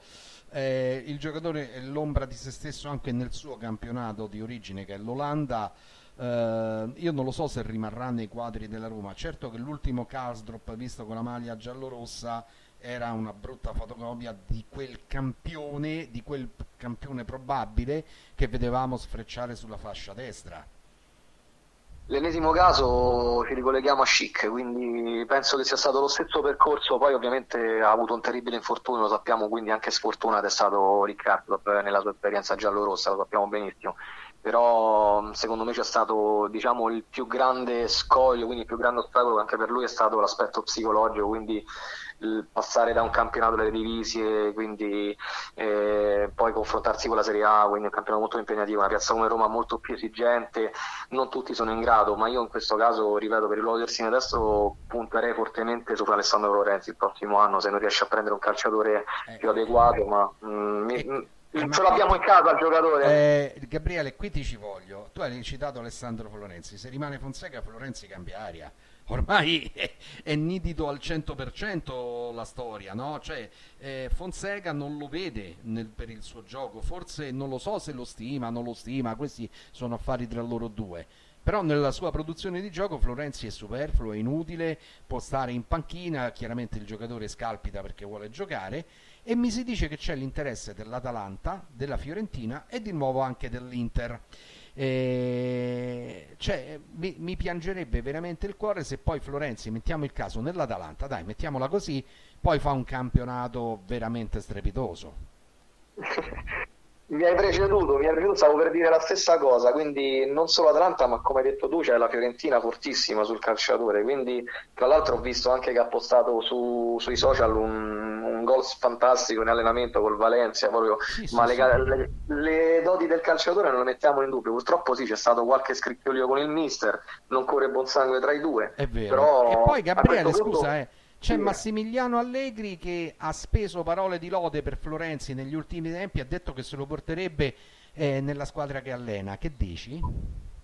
Eh, il giocatore è l'ombra di se stesso anche nel suo campionato di origine, che è l'Olanda. Uh, io non lo so se rimarrà nei quadri della Roma. Certo che l'ultimo Karlsdrop visto con la maglia giallorossa era una brutta fotocopia di quel campione, di quel campione probabile che vedevamo sfrecciare sulla fascia destra. L'ennesimo caso ci ricolleghiamo a Chic, quindi penso che sia stato lo stesso percorso, poi ovviamente ha avuto un terribile infortunio, lo sappiamo, quindi anche sfortunato è stato Riccardo nella sua esperienza giallo-rossa, lo sappiamo benissimo, però secondo me c'è stato diciamo, il più grande scoglio, quindi il più grande ostacolo anche per lui è stato l'aspetto psicologico, quindi passare da un campionato delle divisie, quindi eh, poi confrontarsi con la Serie A, quindi un campionato molto impegnativo, una piazza come Roma molto più esigente, non tutti sono in grado, ma io in questo caso, ripeto, per il ruolo di terzino destro punterei fortemente su Alessandro Lorenzi il prossimo anno, se non riesce a prendere un calciatore eh, più adeguato, ma mm, mi, eh, ce l'abbiamo in casa il giocatore. Eh, Gabriele, qui ti ci voglio. Tu hai citato Alessandro Florenzi. Se rimane Fonseca, Florenzi cambia aria ormai è, è, al 100% la storia, no? Cioè, eh, Fonseca non lo vede nel, per il suo gioco, forse non lo so se lo stima, non lo stima, questi sono affari tra loro due. Però nella sua produzione di gioco Florenzi è superfluo, è inutile, può stare in panchina, chiaramente il giocatore scalpita perché vuole giocare e mi si dice che c'è l'interesse dell'Atalanta, della Fiorentina e di nuovo anche dell'Inter. Eh, cioè, mi, mi, piangerebbe veramente il cuore se poi Florenzi, mettiamo il caso nell'Atalanta, dai, mettiamola così, poi fa un campionato veramente strepitoso. mi hai preceduto, mi hai preceduto, stavo per dire la stessa cosa, quindi non solo Atalanta, ma come hai detto tu c'è la Fiorentina fortissima sul calciatore, quindi tra l'altro ho visto anche che ha postato su, sui social un, un gol fantastico in allenamento col Valencia, proprio, sì, sì, ma sì. Le, le, le, doti del calciatore non le mettiamo in dubbio, purtroppo sì c'è stato qualche scricchiolio con il mister, non corre buon sangue tra i due. È vero. Però, e poi Gabriele, scusa, eh c'è Massimiliano Allegri che ha speso parole di lode per Florenzi negli ultimi tempi, ha detto che se lo porterebbe eh, nella squadra che allena. Che dici?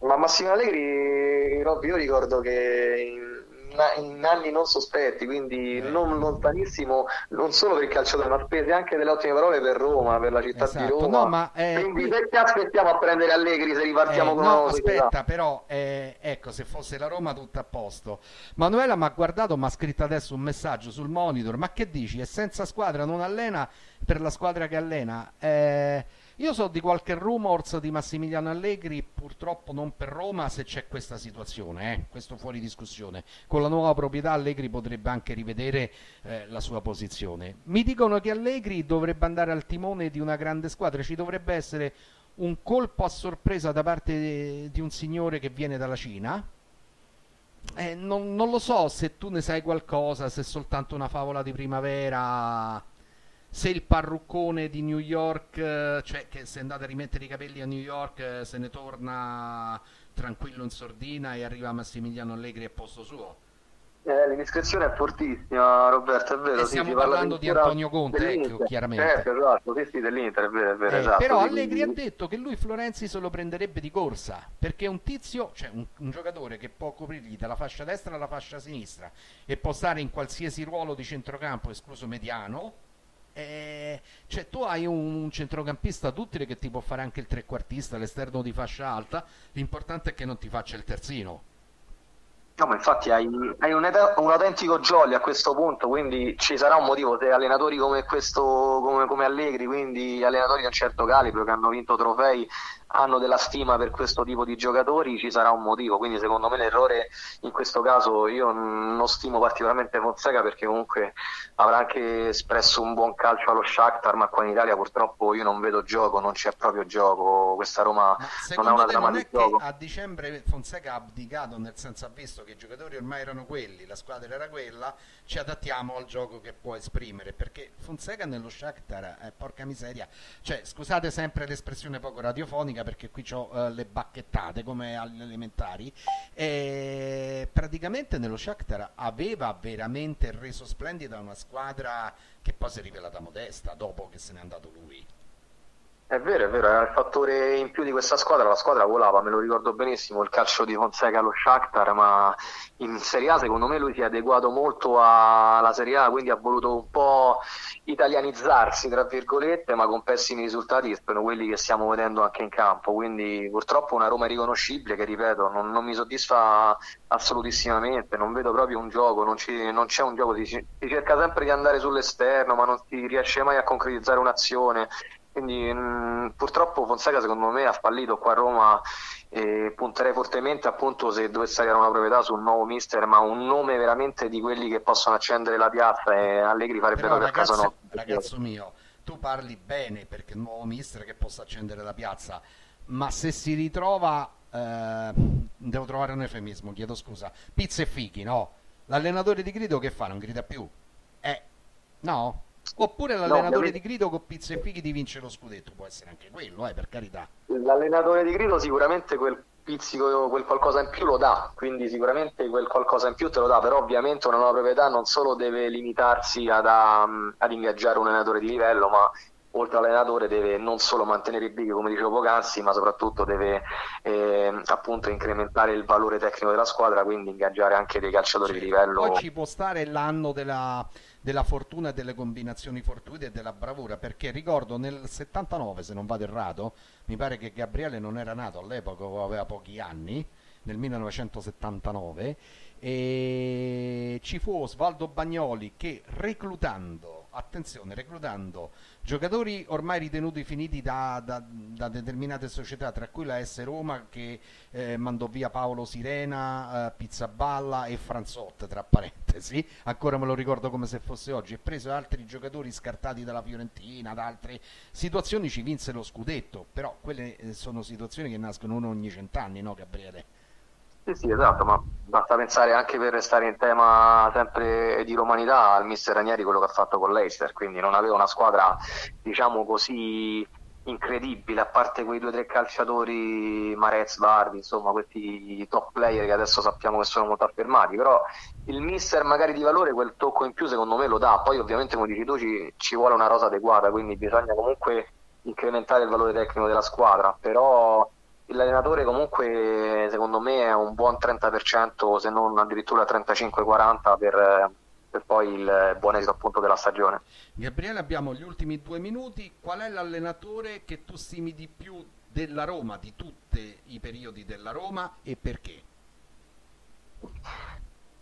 Ma Massimiliano Allegri, Robby, io ricordo che in anni non sospetti, quindi eh. non lontanissimo, non solo per il calciatore, ma spese anche delle ottime parole per Roma, per la città esatto. di Roma. No, ma, eh, quindi qui... perché aspettiamo a prendere Allegri se ripartiamo eh, con no, aspetta, però, eh, ecco, se fosse la Roma tutto a posto. Manuela mi ha guardato, mi ha scritto adesso un messaggio sul monitor, ma che dici? È senza squadra, non allena per la squadra che allena? Eh io so di qualche rumors di Massimiliano Allegri, purtroppo non per Roma se c'è questa situazione, eh? questo fuori discussione. Con la nuova proprietà Allegri potrebbe anche rivedere eh, la sua posizione. Mi dicono che Allegri dovrebbe andare al timone di una grande squadra, ci dovrebbe essere un colpo a sorpresa da parte di un signore che viene dalla Cina. Eh, non, non lo so se tu ne sai qualcosa, se è soltanto una favola di primavera se il parruccone di New York, eh, cioè che se andate a rimettere i capelli a New York eh, se ne torna tranquillo in sordina e arriva Massimiliano Allegri a posto suo. Eh, l'indiscrezione è fortissima, Roberto, è vero. E stiamo sì, parlando di Antonio Conte, ecco, chiaramente. Certo, esatto, sì, sì, dell'Inter, è vero, è vero, eh, esatto. Però Allegri quindi... ha detto che lui Florenzi se lo prenderebbe di corsa, perché un tizio, cioè un, un, giocatore che può coprirgli dalla fascia destra alla fascia sinistra e può stare in qualsiasi ruolo di centrocampo, escluso mediano, eh, cioè tu hai un centrocampista duttile che ti può fare anche il trequartista, l'esterno di fascia alta, l'importante è che non ti faccia il terzino. No, ma infatti hai, hai un, un, autentico jolly a questo punto, quindi ci sarà un motivo se allenatori come questo, come, come Allegri, quindi allenatori di un certo calibro che hanno vinto trofei, hanno della stima per questo tipo di giocatori, ci sarà un motivo. Quindi, secondo me, l'errore in questo caso io non stimo particolarmente Fonseca perché comunque avrà anche espresso un buon calcio allo Shakhtar, ma qua in Italia purtroppo io non vedo gioco, non c'è proprio gioco. Questa Roma non ha una trama di gioco. a dicembre Fonseca ha abdicato, nel senso ha visto che i giocatori ormai erano quelli, la squadra era quella, ci adattiamo al gioco che può esprimere. Perché Fonseca nello Shakhtar, eh, porca miseria, cioè scusate sempre l'espressione poco radiofonica tecnica perché qui ho uh, le bacchettate come alle elementari e praticamente nello Shakhtar aveva veramente reso splendida una squadra che poi si è rivelata modesta dopo che se n'è andato lui è vero, è vero, era il fattore in più di questa squadra, la squadra volava, me lo ricordo benissimo, il calcio di Fonseca allo Shakhtar, ma in Serie A secondo me lui si è adeguato molto alla Serie A, quindi ha voluto un po' italianizzarsi, tra virgolette, ma con pessimi risultati sono quelli che stiamo vedendo anche in campo, quindi purtroppo una Roma riconoscibile che, ripeto, non, non mi soddisfa assolutissimamente, non vedo proprio un gioco, non, ci, non c'è un gioco, si, si cerca sempre di andare sull'esterno, ma non si riesce mai a concretizzare un'azione quindi mh, mm, purtroppo Fonseca secondo me ha fallito qua a Roma e punterei fortemente appunto se dovesse avere una proprietà sul nuovo mister, ma un nome veramente di quelli che possono accendere la piazza e Allegri farebbe Però, proprio ragazzo, a caso no. Ragazzo mio, tu parli bene perché il nuovo mister che possa accendere la piazza, ma se si ritrova, eh, devo trovare un eufemismo, chiedo scusa, pizza e fichi, no? L'allenatore di grido che fa? Non grida più? Eh, no? Oppure l'allenatore no, di grido con pizza e fighi ti vince lo scudetto, può essere anche quello, eh, per carità. L'allenatore di grido sicuramente quel pizzico, quel qualcosa in più lo dà, quindi sicuramente quel qualcosa in più te lo dà, però ovviamente una nuova proprietà non solo deve limitarsi ad, um, ad ingaggiare un allenatore di livello, ma oltre all'allenatore deve non solo mantenere i big come dicevo poc'anzi ma soprattutto deve eh, appunto incrementare il valore tecnico della squadra quindi ingaggiare anche dei calciatori sì. di livello poi ci può stare l'anno della, della fortuna e delle combinazioni fortuite e della bravura perché ricordo nel 79 se non vado errato mi pare che Gabriele non era nato all'epoca aveva pochi anni nel 1979 e ci fu Osvaldo Bagnoli che reclutando attenzione reclutando Giocatori ormai ritenuti finiti da, da, da, determinate società, tra cui la S Roma che eh, mandò via Paolo Sirena, eh, Pizzaballa e Franzot, tra parentesi, ancora me lo ricordo come se fosse oggi, e preso altri giocatori scartati dalla Fiorentina, da altre situazioni ci vinse lo scudetto, però quelle eh, sono situazioni che nascono uno ogni cent'anni, no Gabriele? Sì, sì, esatto, ma basta pensare anche per restare in tema sempre di romanità al mister Ranieri quello che ha fatto con l'Eister, quindi non aveva una squadra diciamo così incredibile, a parte quei due o tre calciatori Marez, Vardi, insomma questi top player che adesso sappiamo che sono molto affermati, però il mister magari di valore quel tocco in più secondo me lo dà, poi ovviamente come dici tu ci, ci vuole una rosa adeguata, quindi bisogna comunque incrementare il valore tecnico della squadra, però l'allenatore comunque secondo me è un buon 30% se non addirittura 35-40 per, per poi il buon esito appunto della stagione. Gabriele abbiamo gli ultimi due minuti, qual è l'allenatore che tu stimi di più della Roma, di tutti i periodi della Roma e perché?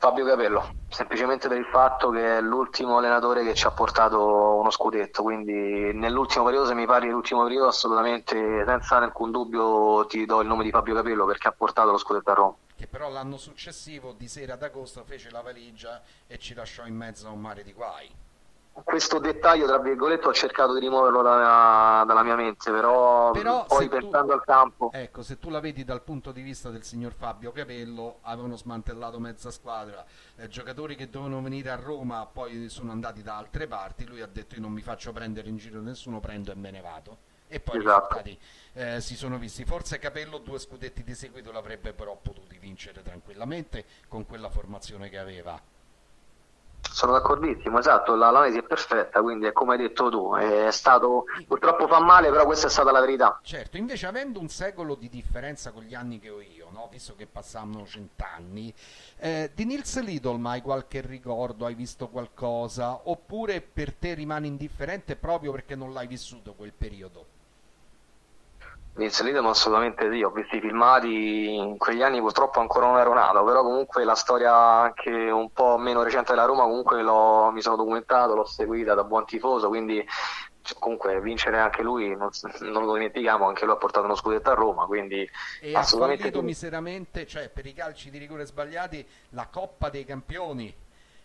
Fabio Capello, semplicemente per il fatto che è l'ultimo allenatore che ci ha portato uno scudetto, quindi nell'ultimo periodo, se mi parli dell'ultimo periodo, assolutamente senza alcun dubbio ti do il nome di Fabio Capello perché ha portato lo scudetto a Roma. Che però l'anno successivo, di sera ad agosto, fece la valigia e ci lasciò in mezzo a un mare di guai questo dettaglio, tra virgolette, ho cercato di rimuoverlo dalla, dalla mia mente, però, però poi pensando tu, al campo... Ecco, se tu la vedi dal punto di vista del signor Fabio Capello, avevano smantellato mezza squadra, eh, giocatori che dovevano venire a Roma poi sono andati da altre parti, lui ha detto io non mi faccio prendere in giro nessuno, prendo e me ne vado. E poi esatto. i risultati eh, si sono visti. Forse Capello due scudetti di seguito l'avrebbe però potuti vincere tranquillamente con quella formazione che aveva. Sono d'accordissimo, esatto, l'analisi è perfetta, quindi è come hai detto tu, è stato, purtroppo fa male, però questa è stata la verità. Certo, invece avendo un secolo di differenza con gli anni che ho io, no? visto che passavano cent'anni, eh, di Nils Lidl hai qualche ricordo, hai visto qualcosa, oppure per te rimane indifferente proprio perché non l'hai vissuto quel periodo? Vince Lidemo assolutamente sì, ho visto i filmati, in quegli anni purtroppo ancora non ero nato, però comunque la storia anche un po' meno recente della Roma comunque mi sono documentato, l'ho seguita da buon tifoso, quindi comunque vincere anche lui, non, non, lo dimentichiamo, anche lui ha portato uno scudetto a Roma, quindi e assolutamente... ha fallito miseramente, cioè per i calci di rigore sbagliati, la Coppa dei Campioni,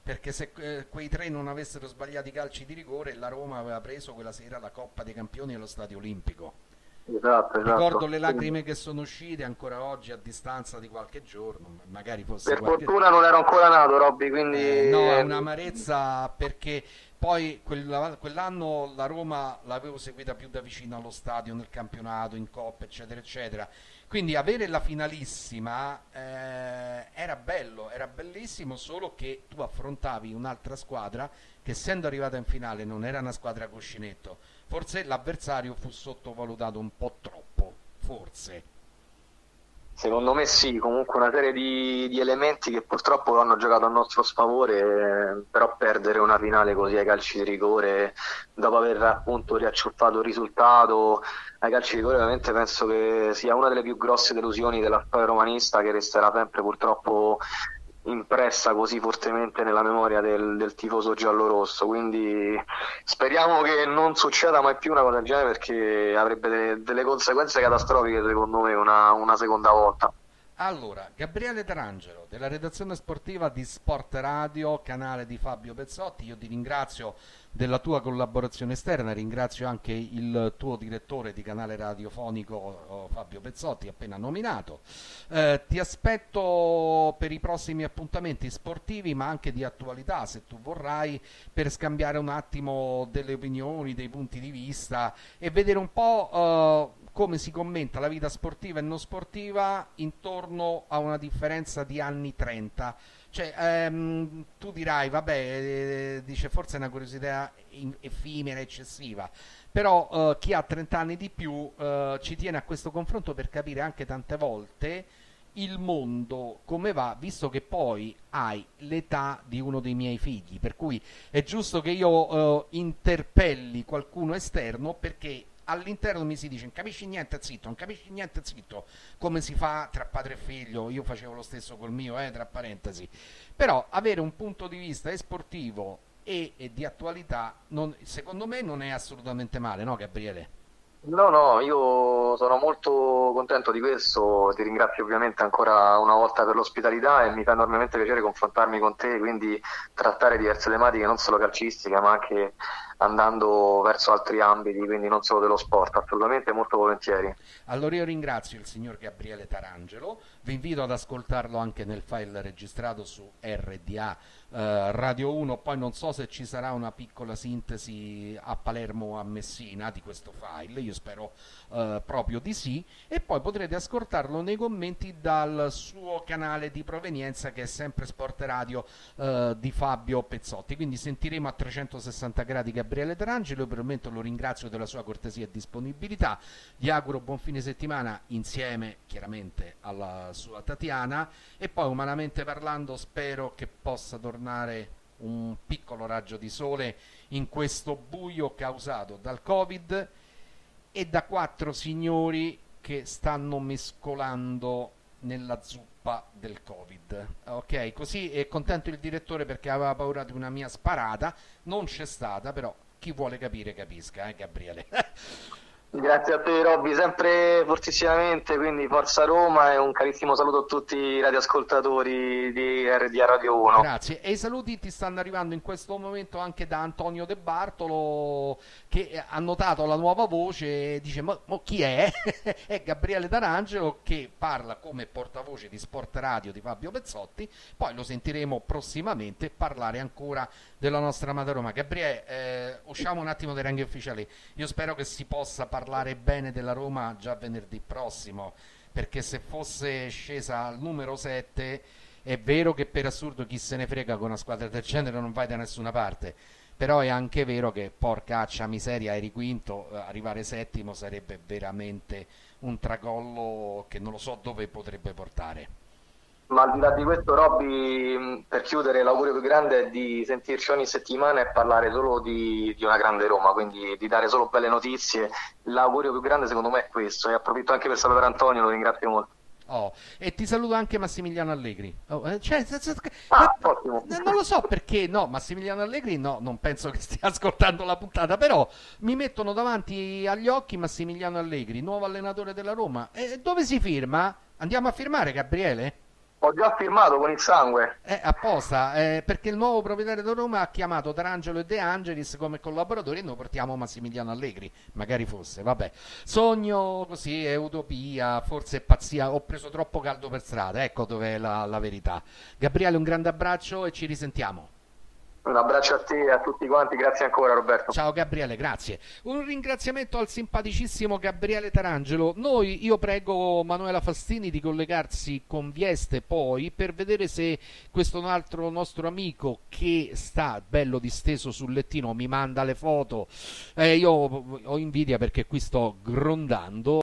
perché se eh, quei tre non avessero sbagliato i calci di rigore, la Roma aveva preso quella sera la Coppa dei Campioni allo Stadio Olimpico. Esatto, esatto. Ricordo le lacrime che sono uscite ancora oggi a distanza di qualche giorno, magari fosse Per qualche... fortuna non ero ancora nato, Robby, quindi... Eh, no, è un'amarezza perché poi quell'anno la Roma l'avevo seguita più da vicino allo stadio, nel campionato, in coppa, eccetera, eccetera. Quindi avere la finalissima eh, era bello, era bellissimo, solo che tu affrontavi un'altra squadra che essendo arrivata in finale non era una squadra cuscinetto. Forse l'avversario fu sottovalutato un po' troppo, forse. Secondo me sì, comunque una serie di, di, elementi che purtroppo hanno giocato a nostro sfavore, eh, però perdere una finale così ai calci di rigore, dopo aver appunto riacciuffato il risultato, ai calci di rigore ovviamente penso che sia una delle più grosse delusioni della storia romanista che resterà sempre purtroppo impressa così fortemente nella memoria del, del tifoso giallo-rosso. Quindi speriamo che non succeda mai più una cosa del genere perché avrebbe delle, delle conseguenze catastrofiche, secondo me, una, una seconda volta. Allora, Gabriele Tarangelo della redazione sportiva di Sport Radio, canale di Fabio Pezzotti, io ti ringrazio della tua collaborazione esterna, ringrazio anche il tuo direttore di canale radiofonico oh, Fabio Pezzotti, appena nominato. Eh, ti aspetto per i prossimi appuntamenti sportivi, ma anche di attualità, se tu vorrai, per scambiare un attimo delle opinioni, dei punti di vista e vedere un po'... Eh, come si commenta la vita sportiva e non sportiva intorno a una differenza di anni 30. Cioè, ehm, tu dirai, vabbè, eh, dice forse è una curiosità effimera, eccessiva, però eh, chi ha 30 anni di più eh, ci tiene a questo confronto per capire anche tante volte il mondo come va, visto che poi hai l'età di uno dei miei figli, per cui è giusto che io eh, interpelli qualcuno esterno perché all'interno mi si dice non capisci niente zitto, non capisci niente zitto, come si fa tra padre e figlio, io facevo lo stesso col mio, eh, tra parentesi, però avere un punto di vista esportivo e, e di attualità, non, secondo me non è assolutamente male, no Gabriele? No, no, io sono molto contento di questo, ti ringrazio ovviamente ancora una volta per l'ospitalità e mi fa enormemente piacere confrontarmi con te, quindi trattare diverse tematiche non solo calcistiche ma anche andando verso altri ambiti, quindi non solo dello sport, assolutamente molto volentieri. Allora io ringrazio il signor Gabriele Tarangelo, vi invito ad ascoltarlo anche nel file registrato su RDA eh, Radio 1, poi non so se ci sarà una piccola sintesi a Palermo o a Messina di questo file, io spero uh, proprio di sì, e poi potrete ascoltarlo nei commenti dal suo canale di provenienza che è sempre Sport Radio uh, di Fabio Pezzotti, quindi sentiremo a 360 gradi Gabriele Tarangelo, per il momento lo ringrazio della sua cortesia e disponibilità, gli auguro buon fine settimana insieme chiaramente alla sua Tatiana e poi umanamente parlando spero che possa tornare tornare un piccolo raggio di sole in questo buio causato dal Covid e da quattro signori che stanno mescolando nella zuppa del Covid. Ok, così è contento il direttore perché aveva paura di una mia sparata, non c'è stata, però chi vuole capire capisca, eh Gabriele. Grazie a te Robby, sempre fortissimamente, quindi Forza Roma e un carissimo saluto a tutti i radioascoltatori di RDA Radio 1. Grazie, e i saluti ti stanno arrivando in questo momento anche da Antonio De Bartolo che ha notato la nuova voce e dice ma, ma chi è? è Gabriele D'Arangelo che parla come portavoce di Sport Radio di Fabio Pezzotti, poi lo sentiremo prossimamente parlare ancora della nostra amata Roma. Gabriele, eh, usciamo un attimo dai ranghi ufficiali, io spero che si possa parlare parlare bene della Roma già venerdì prossimo, perché se fosse scesa al numero 7 è vero che per assurdo chi se ne frega con una squadra del genere non vai da nessuna parte, però è anche vero che porcaccia miseria eri quinto, eh, arrivare settimo sarebbe veramente un tracollo che non lo so dove potrebbe portare. Ma al di là di questo, Robby, per chiudere, l'augurio più grande è di sentirci ogni settimana e parlare solo di, di, una grande Roma, quindi di dare solo belle notizie. L'augurio più grande secondo me è questo e approfitto anche per salutare Antonio, lo ringrazio molto. Oh, e ti saluto anche Massimiliano Allegri. Oh, eh, cioè, ah, eh, non lo so perché, no, Massimiliano Allegri no, non penso che stia ascoltando la puntata, però mi mettono davanti agli occhi Massimiliano Allegri, nuovo allenatore della Roma. E dove si firma? Andiamo a firmare, Gabriele? Ho già firmato con il sangue. Eh, apposta, eh, perché il nuovo proprietario di Roma ha chiamato D'Angelo e De Angelis come collaboratori e noi portiamo Massimiliano Allegri, magari fosse, vabbè. Sogno così, è utopia, forse è pazzia, ho preso troppo caldo per strada, ecco dov'è la, la verità. Gabriele, un grande abbraccio e ci risentiamo. Un abbraccio a te e a tutti quanti, grazie ancora Roberto. Ciao Gabriele, grazie. Un ringraziamento al simpaticissimo Gabriele Tarangelo. Noi, io prego Manuela Fastini di collegarsi con Vieste poi per vedere se questo altro nostro amico che sta bello disteso sul lettino mi manda le foto. Eh, io ho invidia perché qui sto grondando.